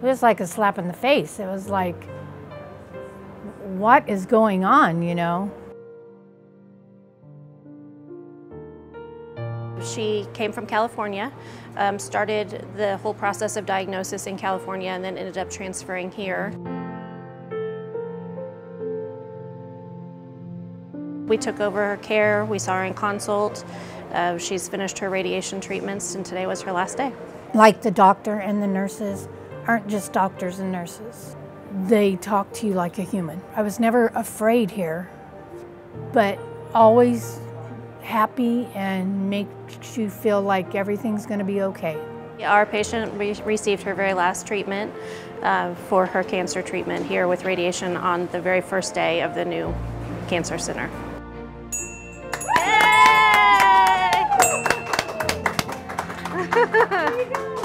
It was like a slap in the face. It was like, what is going on, you know? She came from California, um, started the whole process of diagnosis in California, and then ended up transferring here. We took over her care, we saw her in consult. Uh, she's finished her radiation treatments, and today was her last day. Like the doctor and the nurses aren't just doctors and nurses. They talk to you like a human. I was never afraid here, but always happy and makes you feel like everything's going to be okay. Our patient re received her very last treatment uh, for her cancer treatment here with radiation on the very first day of the new cancer center.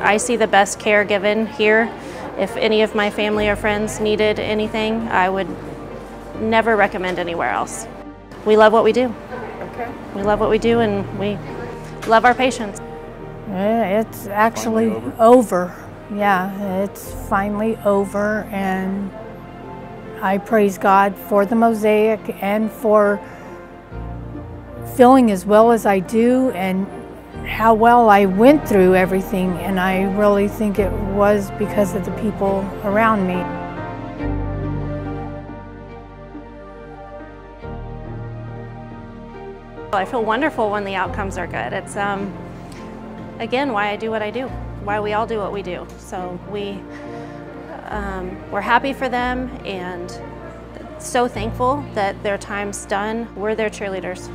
I see the best care given here. If any of my family or friends needed anything, I would never recommend anywhere else. We love what we do. Okay. We love what we do and we love our patients. It's actually over. over. Yeah, it's finally over and I praise God for the mosaic and for feeling as well as I do and how well I went through everything and I really think it was because of the people around me. I feel wonderful when the outcomes are good. It's, um, again, why I do what I do, why we all do what we do. So we, um, we're happy for them and so thankful that their time's done. We're their cheerleaders.